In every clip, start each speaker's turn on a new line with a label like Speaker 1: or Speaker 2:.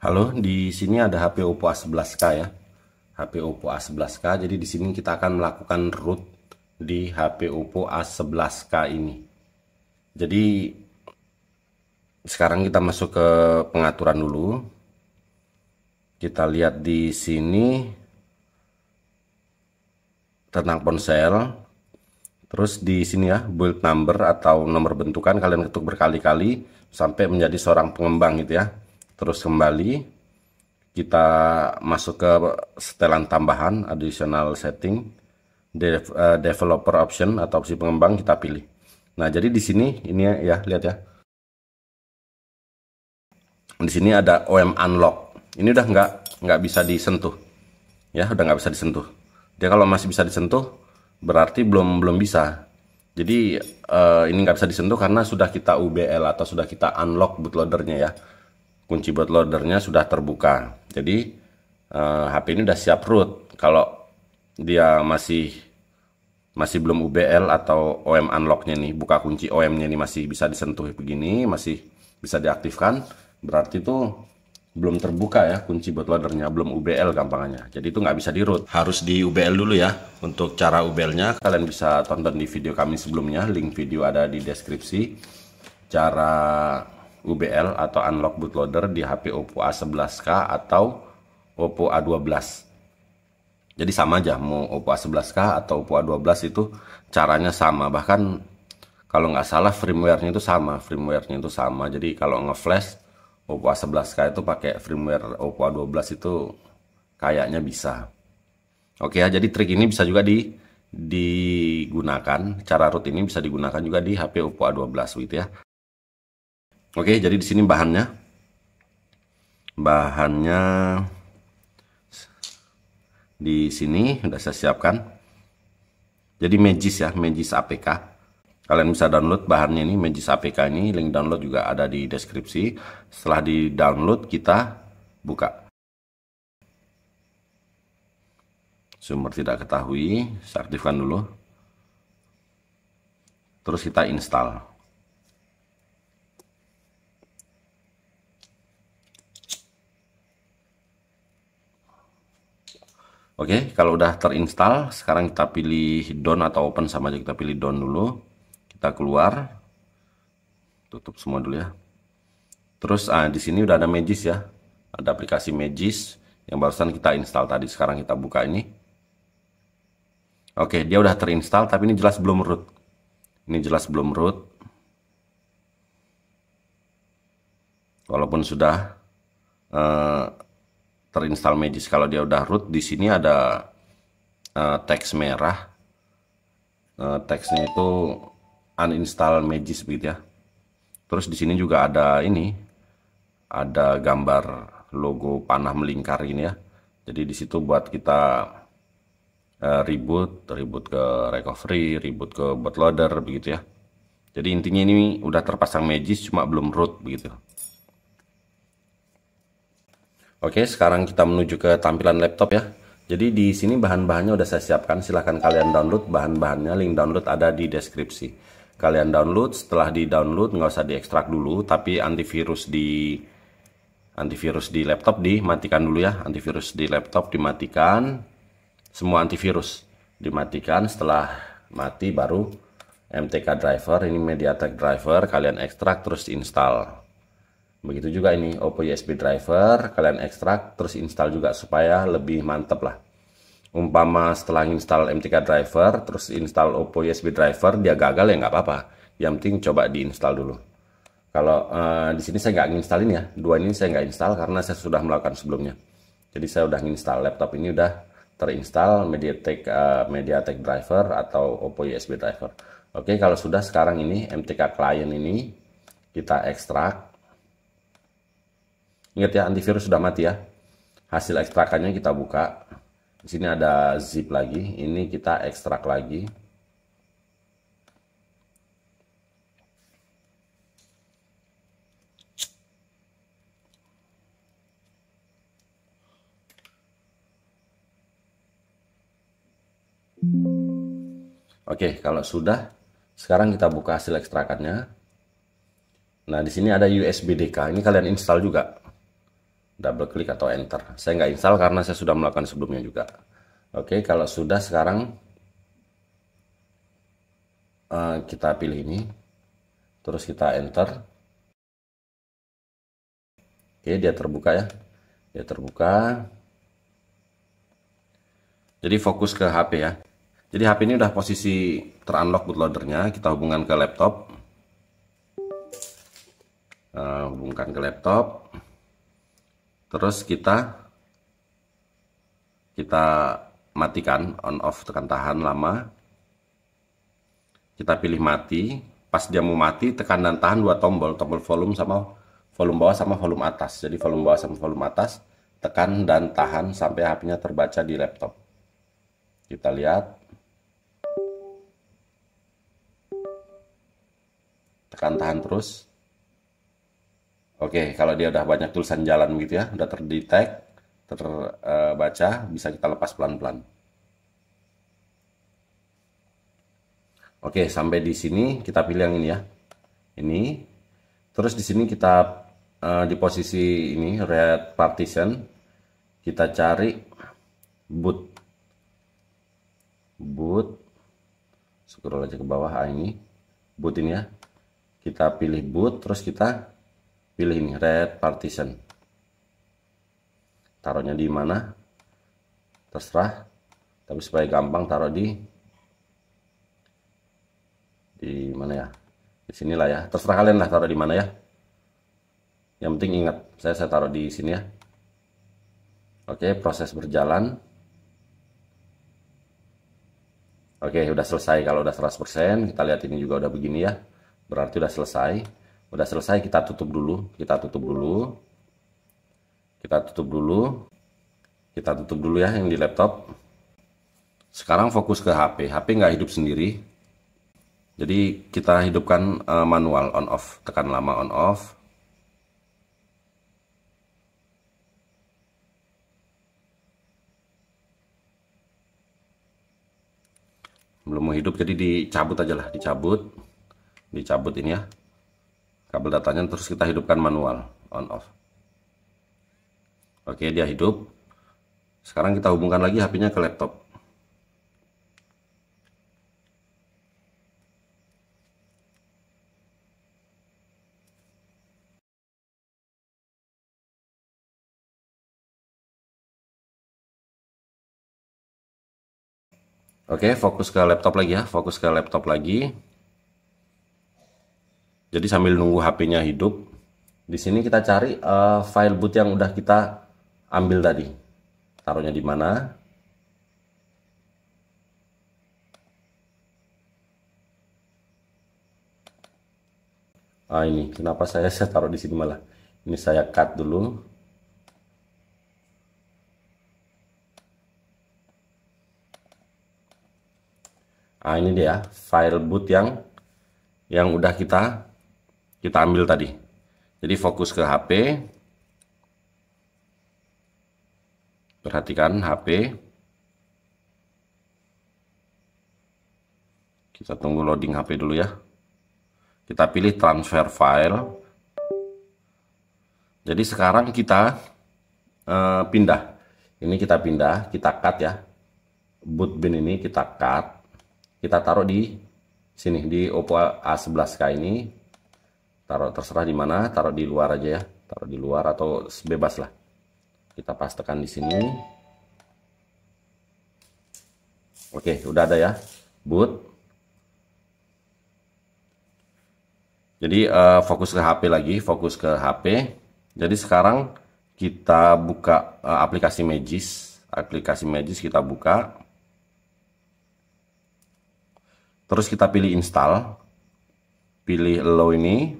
Speaker 1: Halo, di sini ada HP Oppo A11k ya. HP Oppo A11k. Jadi di sini kita akan melakukan root di HP Oppo A11k ini. Jadi sekarang kita masuk ke pengaturan dulu. Kita lihat di sini tentang ponsel. Terus di sini ya build number atau nomor bentukan kalian ketuk berkali-kali sampai menjadi seorang pengembang gitu ya terus kembali. Kita masuk ke setelan tambahan additional setting de uh, developer option atau opsi pengembang kita pilih. Nah jadi di sini ini ya, ya lihat ya. Di sini ada OM unlock. Ini udah nggak nggak bisa disentuh. Ya udah nggak bisa disentuh. Dia kalau masih bisa disentuh berarti belum belum bisa. Jadi uh, ini nggak bisa disentuh karena sudah kita UBL atau sudah kita unlock bootloadernya ya kunci bootloadernya sudah terbuka. Jadi uh, eh, HP ini sudah siap root. Kalau dia masih masih belum UBL atau OM unlocknya nih, buka kunci OM-nya ini masih bisa disentuh begini, masih bisa diaktifkan, berarti itu belum terbuka ya kunci bootloadernya, belum UBL gampangannya. Jadi itu nggak bisa di root. Harus di UBL dulu ya. Untuk cara UBL-nya kalian bisa tonton di video kami sebelumnya, link video ada di deskripsi. Cara UBL atau unlock bootloader di HP Oppo A11k atau Oppo A12 jadi sama aja mau Oppo A11k atau Oppo A12 itu caranya sama. Bahkan kalau nggak salah firmware-nya itu sama firmware-nya itu sama. Jadi kalau ngeflash Oppo A11k itu pakai firmware Oppo A12 itu kayaknya bisa. Oke ya jadi trik ini bisa juga di digunakan. Cara root ini bisa digunakan juga di HP Oppo A12 gitu ya Oke, jadi di sini bahannya. Bahannya di sini sudah saya siapkan. Jadi Magis ya, Magis APK. Kalian bisa download bahannya ini, Magis APK ini. Link download juga ada di deskripsi. Setelah di-download, kita buka. Sumber tidak ketahui, saya aktifkan dulu. Terus kita install. Oke, kalau udah terinstall, sekarang kita pilih down atau open sama aja kita pilih down dulu. Kita keluar. Tutup semua dulu ya. Terus ah, di sini udah ada Magis ya. Ada aplikasi Magis yang barusan kita install tadi. Sekarang kita buka ini. Oke, dia udah terinstall tapi ini jelas belum root. Ini jelas belum root. Walaupun sudah uh, terinstall Magis. Kalau dia udah root di sini ada uh, teks merah. Uh, teksnya itu uninstall Magis begitu ya. Terus di sini juga ada ini ada gambar logo panah melingkar ini ya. Jadi di situ buat kita uh, reboot reboot ke recovery reboot ke bootloader begitu ya. Jadi intinya ini udah terpasang Magis cuma belum root begitu Oke, sekarang kita menuju ke tampilan laptop ya. Jadi di sini bahan-bahannya udah saya siapkan. Silahkan kalian download bahan-bahannya. Link download ada di deskripsi. Kalian download. Setelah di download nggak usah diekstrak dulu, tapi antivirus di antivirus di laptop dimatikan dulu ya. Antivirus di laptop dimatikan. Semua antivirus dimatikan. Setelah mati baru MTK driver. Ini MediaTek driver. Kalian ekstrak terus install. Begitu juga ini Oppo USB driver, kalian ekstrak terus install juga supaya lebih mantep lah. Umpama setelah install MTK driver, terus install Oppo USB driver, dia gagal ya nggak apa-apa. Yang penting coba diinstal dulu. Kalau uh, di sini saya nggak nginstalin ya, dua ini saya nggak install karena saya sudah melakukan sebelumnya. Jadi saya udah nginstal laptop ini udah terinstall MediaTek uh, MediaTek driver atau Oppo USB driver. Oke, kalau sudah sekarang ini MTK client ini kita ekstrak Ingat ya, antivirus sudah mati ya. Hasil ekstrakannya kita buka. Di sini ada zip lagi. Ini kita ekstrak lagi. Oke, kalau sudah, sekarang kita buka hasil ekstrakannya. Nah, di sini ada USB DK. Ini kalian install juga double klik atau enter. Saya nggak install karena saya sudah melakukan sebelumnya juga. Oke kalau sudah sekarang uh, kita pilih ini. Terus kita enter. Oke dia terbuka ya. Dia terbuka. Jadi fokus ke HP ya. Jadi HP ini udah posisi terunlock bootloadernya. Kita hubungkan ke laptop. Uh, hubungkan ke laptop terus kita kita matikan on off tekan tahan lama. Kita pilih mati. Pas dia mau mati tekan dan tahan dua tombol tombol volume sama volume bawah sama volume atas. Jadi volume bawah sama volume atas tekan dan tahan sampai HP-nya terbaca di laptop. Kita lihat. Tekan tahan terus Oke, kalau dia udah banyak tulisan jalan gitu ya, udah terdetek, terbaca, bisa kita lepas pelan-pelan. Oke, sampai di sini kita pilih yang ini ya. Ini. Terus di sini kita uh, di posisi ini red partition kita cari boot. Boot. Scroll aja ke bawah ah, ini. Boot ini ya. Kita pilih boot terus kita pilih ini red partition taruhnya di mana? Terserah. Tapi supaya gampang taruh di di mana ya? Di sinilah ya. Terserah kalian lah taruh di mana ya. Yang penting ingat saya saya taruh di sini ya. Oke proses berjalan. Oke udah selesai kalau udah 100% kita lihat ini juga udah begini ya. Berarti udah selesai udah selesai kita tutup dulu kita tutup dulu. Kita tutup dulu. Kita tutup dulu ya yang di laptop. Sekarang fokus ke HP HP nggak hidup sendiri. Jadi kita hidupkan uh, manual on off tekan lama on off. Belum mau hidup jadi dicabut aja lah dicabut. Dicabut ini ya kabel datanya terus kita hidupkan manual on off. Oke dia hidup. Sekarang kita hubungkan lagi HP-nya ke laptop. Oke, fokus ke laptop lagi ya, fokus ke laptop lagi. Jadi sambil nunggu HP-nya hidup, di sini kita cari uh, file boot yang udah kita ambil tadi. Taruhnya di mana? Ah ini, kenapa saya saya taruh di sini malah? Ini saya cut dulu. Ah ini dia file boot yang yang udah kita kita ambil tadi. Jadi fokus ke HP. Perhatikan HP. Kita tunggu loading HP dulu ya. Kita pilih transfer file. Jadi sekarang kita uh, pindah. Ini kita pindah, kita cut ya. Boot bin ini kita cut. Kita taruh di sini di Oppo A11K ini taruh terserah di mana taruh di luar aja ya. Taruh di luar atau bebas lah. Kita pastekan di sini. Oke udah ada ya. Boot. Jadi uh, fokus ke HP lagi fokus ke HP jadi sekarang kita buka uh, aplikasi Magis. Aplikasi Magis kita buka. Terus kita pilih install. Pilih allow ini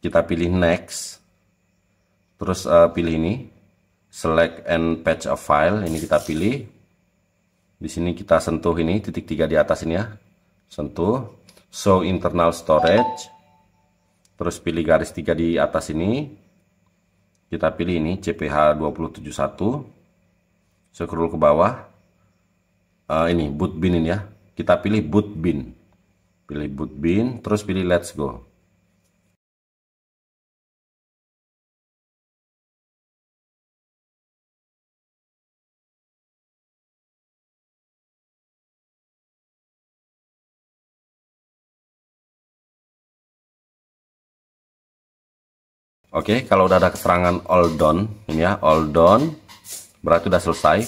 Speaker 1: kita pilih next. Terus uh, pilih ini. Select and patch a file. Ini kita pilih. Di sini kita sentuh ini titik tiga di atas ini ya. Sentuh. Show internal storage. Terus pilih garis tiga di atas ini. Kita pilih ini CPH 271 scroll ke bawah. Uh, ini boot bin ini ya. Kita pilih boot bin. Pilih boot bin terus pilih let's go Oke, kalau udah ada keterangan all done, ini ya, all done, berarti udah selesai.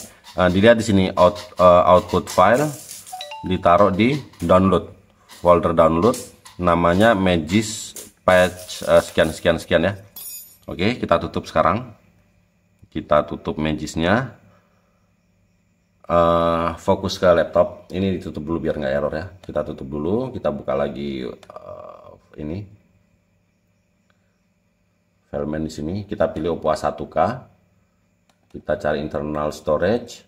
Speaker 1: Nah, dilihat di sini out, uh, output file ditaruh di download, folder download, namanya Magis patch uh, sekian sekian sekian ya. Oke, kita tutup sekarang. Kita tutup Magisnya. Uh, fokus ke laptop. Ini ditutup dulu biar nggak error ya. Kita tutup dulu, kita buka lagi uh, ini Filmen di sini. Kita pilih Oppo A1K kita cari internal storage.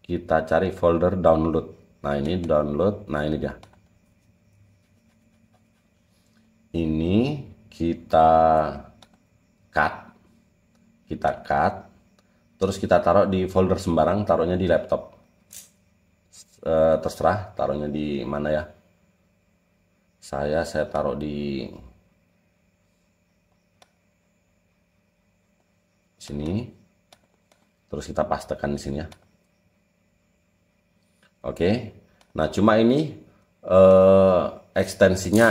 Speaker 1: Kita cari folder download. Nah ini download. Nah ini dia. Ini kita cut. Kita cut. Terus kita taruh di folder sembarang taruhnya di laptop. E, terserah taruhnya di mana ya. Saya saya taruh di sini. Terus kita pastekan di sini ya. Oke. Nah cuma ini eh, ekstensinya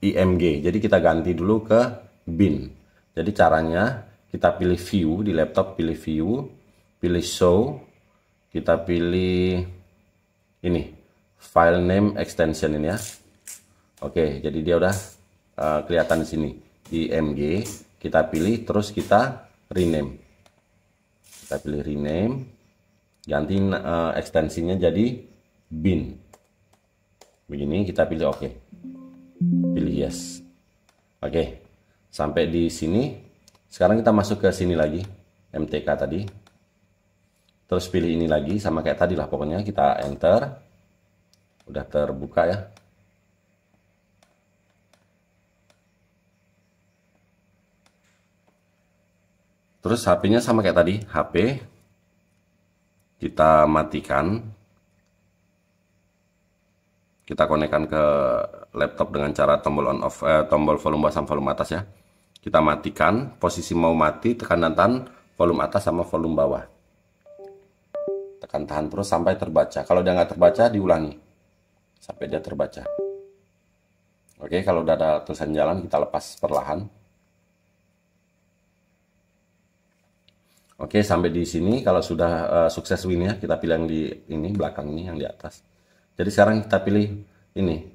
Speaker 1: IMG jadi kita ganti dulu ke bin. Jadi caranya kita pilih view di laptop pilih view pilih show kita pilih ini file name extension ini ya. Oke jadi dia udah uh, kelihatan di sini. IMG kita pilih terus kita rename. Kita pilih rename ganti uh, ekstensinya jadi bin. Begini kita pilih oke. Okay. pilih yes. Oke okay. sampai di sini. Sekarang kita masuk ke sini lagi MTK tadi. Terus pilih ini lagi sama kayak tadi lah pokoknya. Kita enter. Udah terbuka ya Terus HP-nya sama kayak tadi, HP kita matikan. Kita konekkan ke laptop dengan cara tombol on off eh, tombol volume bawah sama volume atas ya. Kita matikan, posisi mau mati tekan tahan volume atas sama volume bawah. Tekan tahan terus sampai terbaca. Kalau dia nggak terbaca diulangi sampai dia terbaca. Oke, kalau udah ada tulisan jalan kita lepas perlahan. Oke, sampai di sini kalau sudah uh, sukses win ya, kita pilih yang di ini belakang ini yang di atas. Jadi sekarang kita pilih ini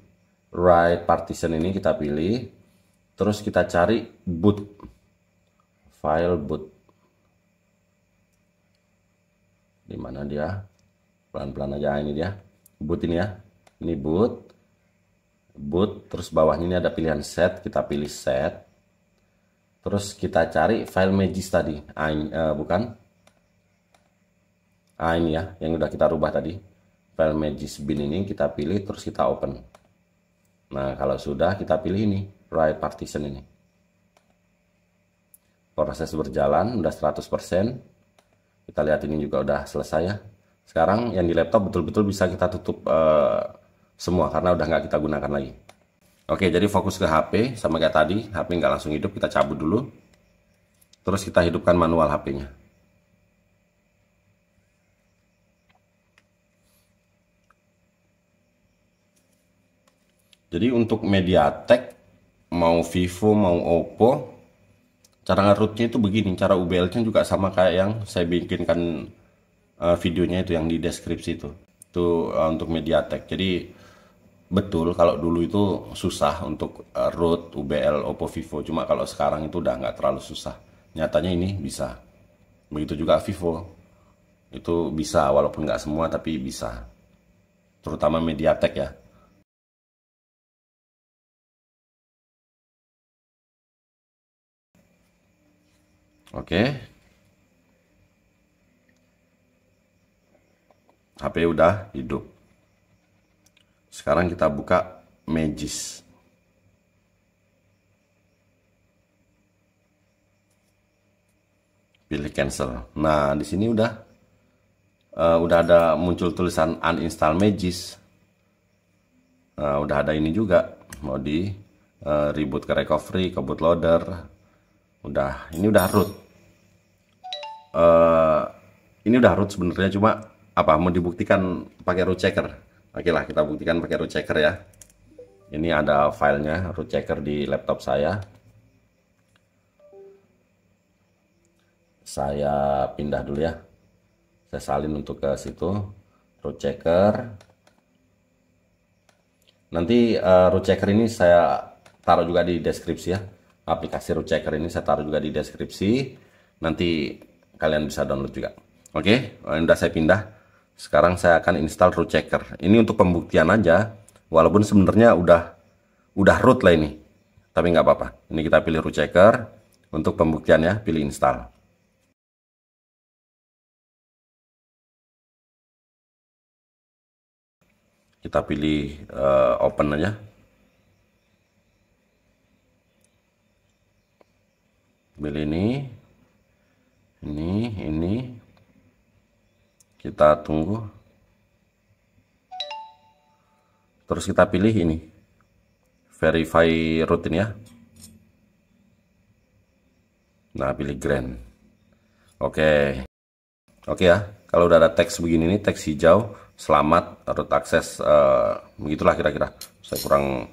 Speaker 1: right partition ini kita pilih, terus kita cari boot file boot. Di mana dia? Pelan-pelan aja ini dia. Boot ini ya. Ini boot. Boot terus bawahnya ini ada pilihan set, kita pilih set terus kita cari file magis tadi. Ah, uh, bukan? Ah ini ya yang udah kita rubah tadi. File magis bin ini kita pilih terus kita open. Nah kalau sudah kita pilih ini right partition ini. Proses berjalan udah 100% kita lihat ini juga udah selesai ya. Sekarang yang di laptop betul-betul bisa kita tutup uh, semua karena udah nggak kita gunakan lagi Oke, jadi fokus ke HP sama kayak tadi, HP nggak langsung hidup, kita cabut dulu. Terus kita hidupkan manual HP-nya. Jadi untuk MediaTek, mau Vivo, mau Oppo, cara ngerutnya itu begini, cara UBL-nya juga sama kayak yang saya bikinkan uh, videonya itu yang di deskripsi itu. Itu uh, untuk MediaTek. Jadi Betul, kalau dulu itu susah untuk uh, root, UBL, Oppo, Vivo. Cuma kalau sekarang itu udah nggak terlalu susah. Nyatanya ini bisa. Begitu juga Vivo. Itu bisa, walaupun nggak semua tapi bisa. Terutama MediaTek ya. Oke. HP udah hidup. Sekarang kita buka Magis. Pilih cancel. Nah, di sini udah uh, udah ada muncul tulisan uninstall Magis. Nah, udah ada ini juga mau di uh, reboot ke recovery, ke bootloader. Udah, ini udah root. Uh, ini udah root sebenarnya cuma apa mau dibuktikan pakai root checker Oke lah kita buktikan pakai root checker ya. Ini ada filenya root checker di laptop saya. saya pindah dulu ya. Saya salin untuk ke situ root checker. Nanti uh, root checker ini saya taruh juga di deskripsi ya. Aplikasi root checker ini saya taruh juga di deskripsi. Nanti kalian bisa download juga. Oke udah saya pindah sekarang saya akan install root checker. Ini untuk pembuktian aja walaupun sebenarnya udah udah root lah ini. Tapi nggak apa-apa. Ini kita pilih root checker. Untuk pembuktian ya pilih install. Kita pilih uh, open aja. Pilih ini ini kita tunggu. Terus kita pilih ini. Verify rutin ya. Nah pilih grand. Oke. Oke ya. Kalau udah ada teks begini nih teks hijau selamat root akses uh, begitulah kira-kira. Saya kurang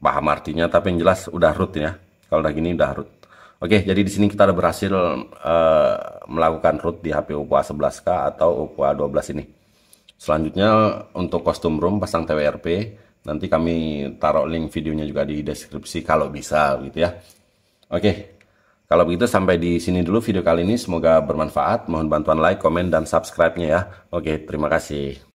Speaker 1: paham artinya tapi yang jelas udah root ya. Kalau udah gini udah root oke jadi di sini kita udah berhasil uh, melakukan root di HP Oppo A11k atau Oppo A12 ini selanjutnya untuk kostum room pasang TWRP nanti kami taruh link videonya juga di deskripsi kalau bisa gitu ya oke kalau begitu sampai di sini dulu video kali ini. Semoga bermanfaat. Mohon bantuan like, komen, dan subscribe-nya ya. Oke, terima kasih.